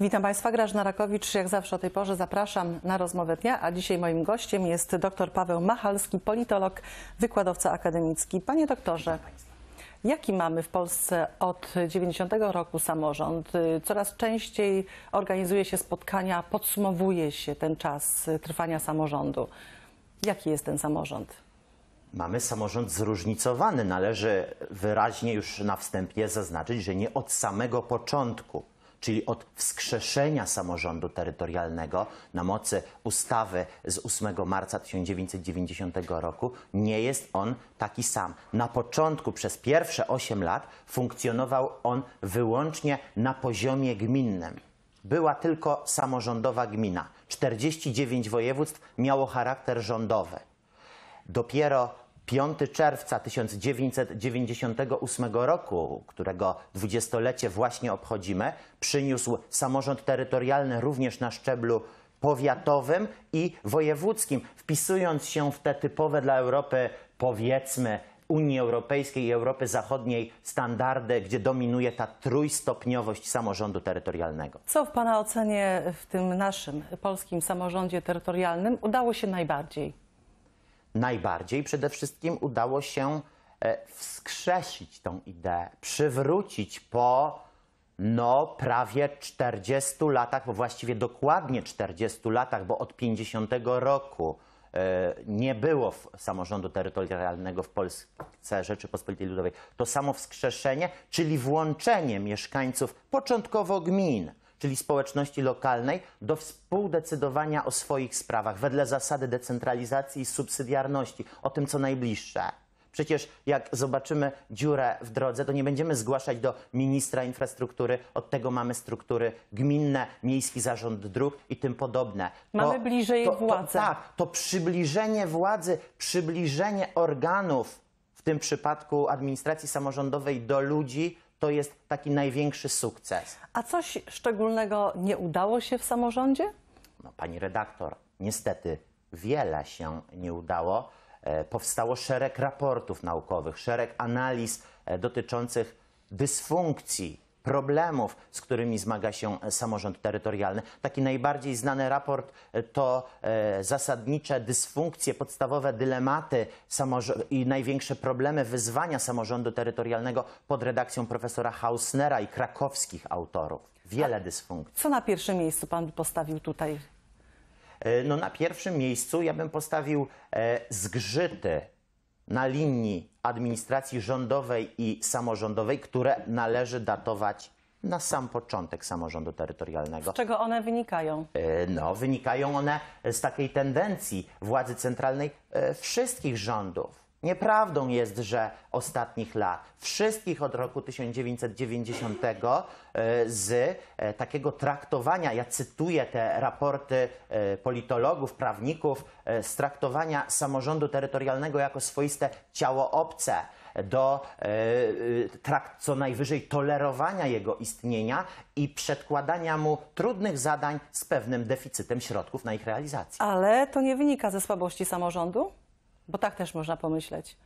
Witam Państwa, Grażyna Rakowicz. Jak zawsze o tej porze zapraszam na rozmowę dnia, a dzisiaj moim gościem jest dr Paweł Machalski, politolog, wykładowca akademicki. Panie doktorze, jaki mamy w Polsce od 90 roku samorząd? Coraz częściej organizuje się spotkania, podsumowuje się ten czas trwania samorządu. Jaki jest ten samorząd? Mamy samorząd zróżnicowany. Należy wyraźnie już na wstępie zaznaczyć, że nie od samego początku, czyli od wskrzeszenia samorządu terytorialnego na mocy ustawy z 8 marca 1990 roku, nie jest on taki sam. Na początku przez pierwsze 8 lat funkcjonował on wyłącznie na poziomie gminnym. Była tylko samorządowa gmina. 49 województw miało charakter rządowy. Dopiero 5 czerwca 1998 roku, którego dwudziestolecie właśnie obchodzimy, przyniósł samorząd terytorialny również na szczeblu powiatowym i wojewódzkim, wpisując się w te typowe dla Europy, powiedzmy, Unii Europejskiej i Europy Zachodniej standardy, gdzie dominuje ta trójstopniowość samorządu terytorialnego. Co w Pana ocenie w tym naszym polskim samorządzie terytorialnym udało się najbardziej? Najbardziej przede wszystkim udało się e, wskrzesić tą ideę, przywrócić po no, prawie 40 latach, bo właściwie dokładnie 40 latach, bo od 50 roku e, nie było samorządu terytorialnego w Polsce Rzeczypospolitej Ludowej. To samo wskrzeszenie, czyli włączenie mieszkańców początkowo gmin, czyli społeczności lokalnej, do współdecydowania o swoich sprawach wedle zasady decentralizacji i subsydiarności, o tym co najbliższe. Przecież jak zobaczymy dziurę w drodze, to nie będziemy zgłaszać do ministra infrastruktury, od tego mamy struktury gminne, miejski zarząd dróg i tym podobne. Mamy bliżej to. To, tak, to przybliżenie władzy, przybliżenie organów, w tym przypadku administracji samorządowej do ludzi, to jest taki największy sukces. A coś szczególnego nie udało się w samorządzie? No, pani redaktor, niestety wiele się nie udało. E, Powstało szereg raportów naukowych, szereg analiz e, dotyczących dysfunkcji, problemów, z którymi zmaga się e, samorząd terytorialny. Taki najbardziej znany raport e, to e, zasadnicze dysfunkcje, podstawowe dylematy i największe problemy, wyzwania samorządu terytorialnego pod redakcją profesora Hausnera i krakowskich autorów. Wiele dysfunkcji. Co na pierwszym miejscu Pan by postawił tutaj? No na pierwszym miejscu ja bym postawił zgrzyty na linii administracji rządowej i samorządowej, które należy datować na sam początek samorządu terytorialnego. Z czego one wynikają? E, No, wynikają one z takiej tendencji władzy centralnej e, wszystkich rządów. Nieprawdą jest, że ostatnich lat, wszystkich od roku 1990 e, z e, takiego traktowania, ja cytuję te raporty e, politologów, prawników, z traktowania samorządu terytorialnego jako swoiste ciało obce, do trakt, co najwyżej tolerowania jego istnienia i przedkładania mu trudnych zadań z pewnym deficytem środków na ich realizację. Ale to nie wynika ze słabości samorządu? Bo tak też można pomyśleć.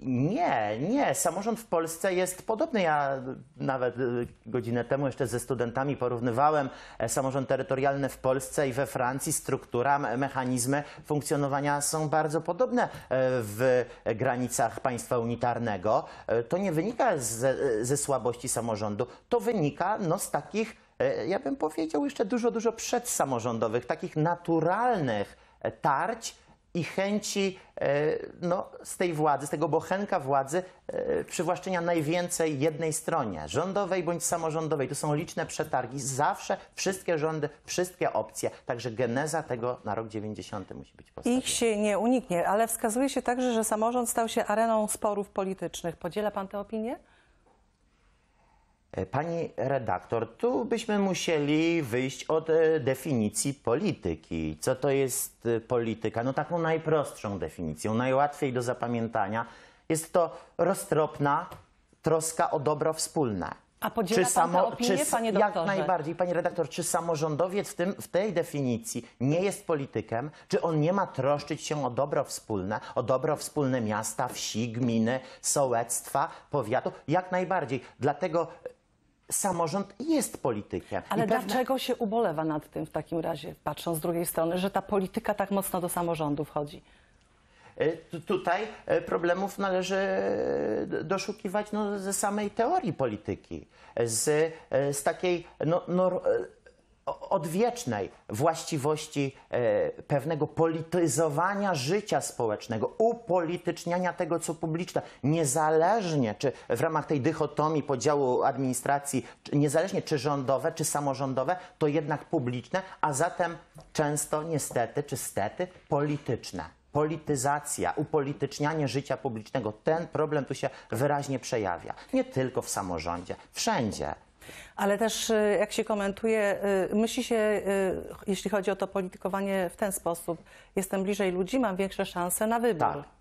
Nie, nie. Samorząd w Polsce jest podobny. Ja nawet y, godzinę temu jeszcze ze studentami porównywałem e, samorząd terytorialny w Polsce i we Francji. Struktura, me- mechanizmy funkcjonowania są bardzo podobne e, w granicach państwa unitarnego. E, To nie wynika ze, ze słabości samorządu, to wynika no, z takich, ja bym powiedział, jeszcze dużo, dużo przedsamorządowych, takich naturalnych tarć i chęci e, no, z tej władzy, z tego bochenka władzy e, przywłaszczenia najwięcej jednej stronie, rządowej bądź samorządowej. Tu są liczne przetargi, zawsze wszystkie rządy, wszystkie opcje. Także geneza tego na rok 90 musi być postawiona. Ich się nie uniknie, ale wskazuje się także, że samorząd stał się areną sporów politycznych. Podziela Pan tę opinię? E, Pani redaktor, tu byśmy musieli wyjść od e, definicji polityki. Co to jest e, polityka? No taką najprostszą definicją, najłatwiej do zapamiętania. Jest to roztropna troska o dobro wspólne. A podziela pan tę opinię, panie Jak doktorze? najbardziej, pani redaktor, czy samorządowiec w, tym, w tej definicji nie jest politykiem? Czy on nie ma troszczyć się o dobro wspólne, o dobro wspólne miasta, wsi, gminy, sołectwa, powiatu? Jak najbardziej. Dlatego samorząd jest politykiem. Ale I pewne- dlaczego się ubolewa nad tym w takim razie, patrząc z drugiej strony, że ta polityka tak mocno do samorządu wchodzi? E, tu- Tutaj e, problemów należy e, doszukiwać no, ze samej teorii polityki, z, e, z takiej no, e, odwiecznej właściwości e, pewnego polityzowania życia społecznego, upolityczniania tego, co publiczne, niezależnie czy w ramach tej dychotomii podziału administracji, niezależnie czy rządowe, czy samorządowe, to jednak publiczne, a zatem często niestety, czy stety, polityczne polityzacja, upolitycznianie życia publicznego, ten problem tu się wyraźnie przejawia. Nie tylko w samorządzie, wszędzie. Ale też, y, jak się komentuje, y, myśli się, y, jeśli chodzi o to politykowanie w ten sposób, jestem bliżej ludzi, mam większe szanse na wybór. Tak.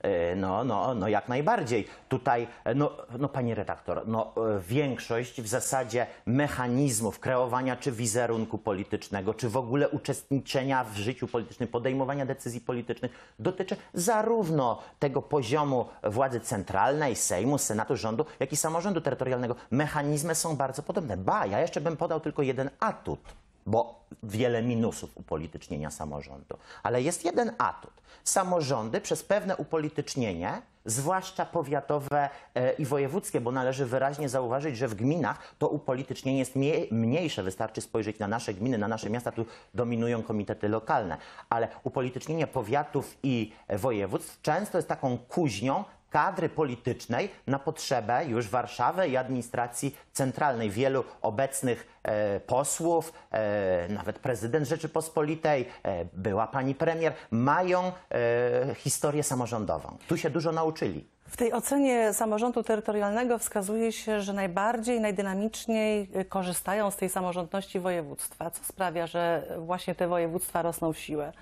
E, No, no, no jak najbardziej. Tutaj, e, no, no pani redaktor, no, e, większość w zasadzie mechanizmów kreowania czy wizerunku politycznego, czy w ogóle uczestniczenia w życiu politycznym, podejmowania decyzji politycznych dotyczy zarówno tego poziomu władzy centralnej, Sejmu, Senatu, rządu, jak i samorządu terytorialnego. Mechanizmy są bardzo podobne. Ba, ja jeszcze bym podał tylko jeden atut bo wiele minusów upolitycznienia samorządu. Ale jest jeden atut. Samorządy przez pewne upolitycznienie, zwłaszcza powiatowe e, i wojewódzkie, bo należy wyraźnie zauważyć, że w gminach to upolitycznienie jest mniejsze. Wystarczy spojrzeć na nasze gminy, na nasze miasta, tu dominują komitety lokalne. Ale upolitycznienie powiatów i województw często jest taką kuźnią kadry politycznej na potrzebę już Warszawy i administracji centralnej. Wielu obecnych e, posłów, e, nawet prezydent Rzeczypospolitej, e, była pani premier, mają e, historię samorządową. Tu się dużo nauczyli. W tej ocenie samorządu terytorialnego wskazuje się, że najbardziej, najdynamiczniej y, korzystają z tej samorządności województwa. Co sprawia, że właśnie te województwa rosną w siłę?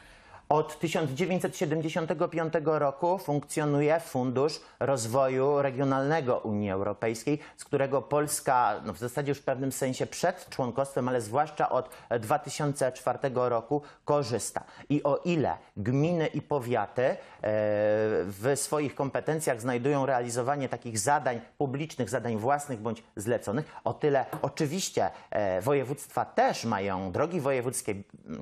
Od 1975 roku funkcjonuje Fundusz Rozwoju Regionalnego Unii Europejskiej, z którego Polska no w zasadzie już w pewnym sensie przed członkostwem, ale zwłaszcza od 2004 roku korzysta. I o ile gminy i powiaty e, w swoich kompetencjach znajdują realizowanie takich zadań publicznych, zadań własnych bądź zleconych, o tyle oczywiście e, województwa też mają drogi wojewódzkie,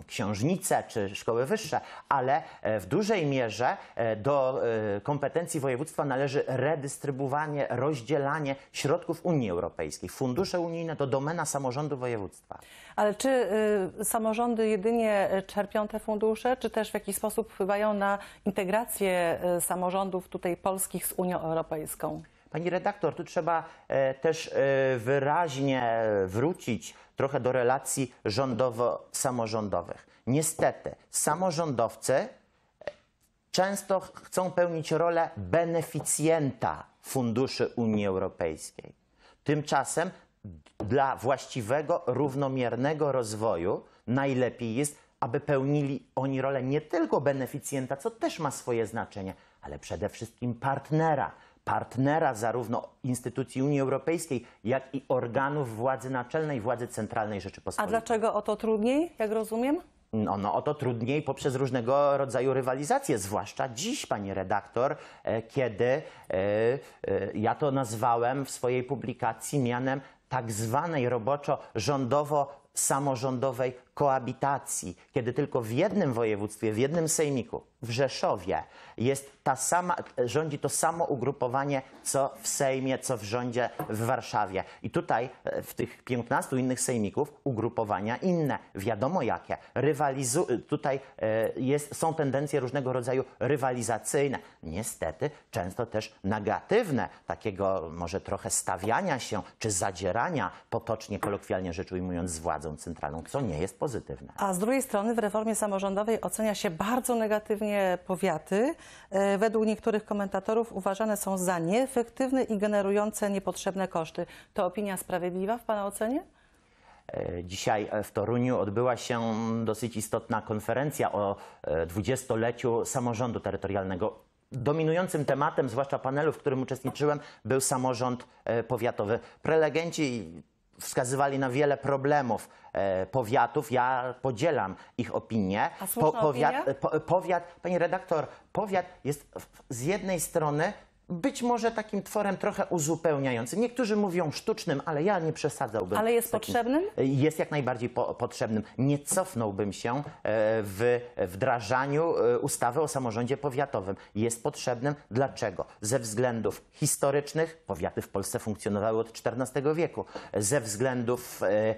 książnice czy szkoły wyższe, ale e, w dużej mierze e, do e, kompetencji województwa należy redystrybuowanie, rozdzielanie środków Unii Europejskiej. Fundusze unijne to domena samorządu województwa. Ale czy y, samorządy jedynie czerpią te fundusze, czy też w jakiś sposób wpływają na integrację samorządów tutaj polskich z Unią Europejską? Pani redaktor, tu trzeba e, też e, wyraźnie wrócić trochę do relacji rządowo-samorządowych. Niestety, samorządowcy e, często ch- chcą pełnić rolę beneficjenta funduszy Unii Europejskiej. Tymczasem dla właściwego, równomiernego rozwoju najlepiej jest, aby pełnili oni rolę nie tylko beneficjenta, co też ma swoje znaczenie, ale przede wszystkim partnera. Partnera zarówno instytucji Unii Europejskiej, jak i organów władzy naczelnej, władzy centralnej A Rzeczypospolitej. dlaczego o to trudniej, jak rozumiem? No, no o to trudniej poprzez różnego rodzaju rywalizacje, zwłaszcza dziś, pani redaktor, e, kiedy e, e, ja to nazwałem w swojej publikacji mianem tak zwanej roboczo-rządowo-samorządowej koabitacji, kiedy tylko w jednym województwie, w jednym sejmiku, w Rzeszowie jest ta sama, rządzi to samo ugrupowanie, co w Sejmie, co w rządzie w Warszawie. I tutaj e, w tych 15 innych sejmików ugrupowania inne, wiadomo jakie. Rywalizu tutaj e, jest, są tendencje różnego rodzaju rywalizacyjne. Niestety często też negatywne, takiego może trochę stawiania się czy zadzierania, potocznie, kolokwialnie rzecz ujmując, z władzą centralną, co nie jest pozytywne. A z drugiej strony w reformie samorządowej ocenia się bardzo negatywnie powiaty. E, Według niektórych komentatorów uważane są za nieefektywne i generujące niepotrzebne koszty. To opinia sprawiedliwa w Pana ocenie? E, Dzisiaj w Toruniu odbyła się dosyć istotna konferencja o e, dwudziestoleciu samorządu terytorialnego. Dominującym tematem, zwłaszcza panelu, w którym uczestniczyłem, był samorząd powiatowy. Prelegenci wskazywali na wiele problemów e, powiatów. Ja podzielam ich opinię. A słuszna opinia? po, powiat, powiat, pani redaktor, powiat jest w- z jednej strony być może takim tworem trochę uzupełniającym. Niektórzy mówią sztucznym, ale ja nie przesadzałbym. Ale jest takim- potrzebnym? Jest jak najbardziej po, potrzebnym. Nie cofnąłbym się e, w wdrażaniu e, ustawy o samorządzie powiatowym. Jest potrzebnym. Dlaczego? Ze względów historycznych, powiaty w Polsce funkcjonowały od XIV wieku, ze względów, e,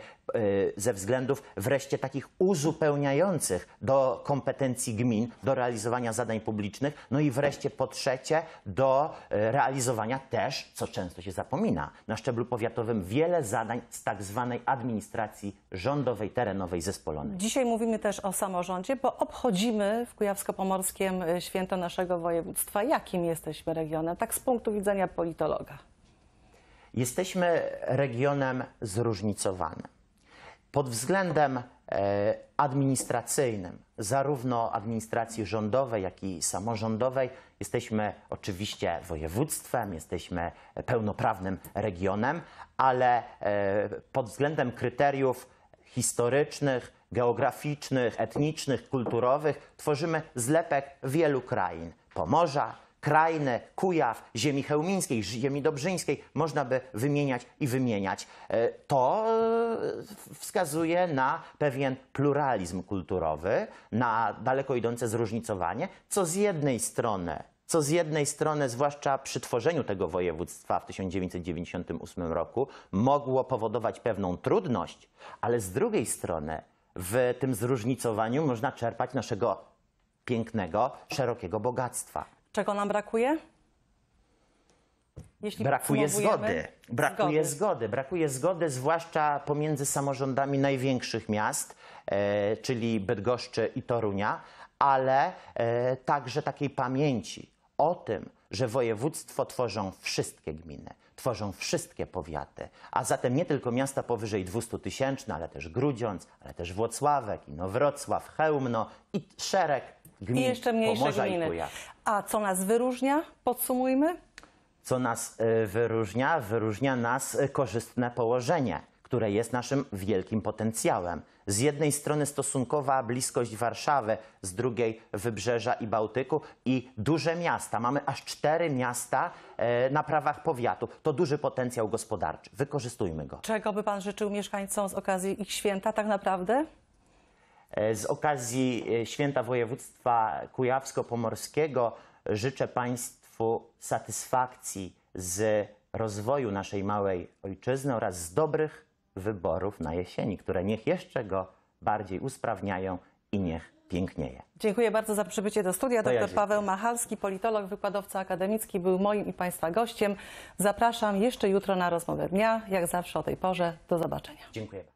ze względów wreszcie takich uzupełniających do kompetencji gmin, do realizowania zadań publicznych, no i wreszcie po trzecie do realizowania też, co często się zapomina, na szczeblu powiatowym wiele zadań z tak zwanej administracji rządowej, terenowej, zespolonej. Dzisiaj mówimy też o samorządzie, bo obchodzimy w Kujawsko-Pomorskiem y, święto naszego województwa. Jakim jesteśmy regionem, tak z punktu widzenia politologa? Jesteśmy regionem zróżnicowanym. Pod względem e, administracyjnym, zarówno administracji rządowej, jak i samorządowej, jesteśmy oczywiście województwem, jesteśmy pełnoprawnym regionem, ale e, pod względem kryteriów historycznych, geograficznych, etnicznych, kulturowych tworzymy zlepek wielu krain. Pomorza, Krajny, Kujaw, ziemi chełmińskiej, ziemi dobrzyńskiej, można by wymieniać i wymieniać. E, To e, wskazuje na pewien pluralizm kulturowy, na daleko idące zróżnicowanie, co z jednej strony co z jednej strony, zwłaszcza przy tworzeniu tego województwa w 1998 roku, mogło powodować pewną trudność, ale z drugiej strony w tym zróżnicowaniu można czerpać naszego pięknego, szerokiego bogactwa. Czego nam brakuje? Jeśli Brakuje zgody. Brakuje Zgody. zgody. Brakuje zgody, zwłaszcza pomiędzy samorządami największych miast, e, czyli Bydgoszczy i Torunia, ale e, także takiej pamięci o tym, że województwo tworzą wszystkie gminy, tworzą wszystkie powiaty, a zatem nie tylko miasta powyżej 200 tysięczne, ale też Grudziądz, ale też Włocławek, Inowrocław, Chełmno i szereg gmin I jeszcze mniejsze gminy. A co nas wyróżnia? Podsumujmy. Co nas y, wyróżnia? Wyróżnia nas y, korzystne położenie, które jest naszym wielkim potencjałem. Z jednej strony stosunkowa bliskość Warszawy, z drugiej Wybrzeża i Bałtyku i duże miasta. Mamy aż cztery miasta e, na prawach powiatu. To duży potencjał gospodarczy. Wykorzystujmy go. Czego by Pan życzył mieszkańcom z okazji ich święta tak naprawdę? E, Z okazji e, Święta Województwa Kujawsko-Pomorskiego życzę Państwu satysfakcji z rozwoju naszej małej ojczyzny oraz z dobrych wyborów na jesieni, które niech jeszcze go bardziej usprawniają i niech pięknieje. Dziękuję bardzo za przybycie do studia. To ja Dr dziękuję. Paweł Machalski, politolog, wykładowca akademicki, był moim i Państwa gościem. Zapraszam jeszcze jutro na rozmowę dnia, jak zawsze o tej porze. Do zobaczenia. Dziękuję.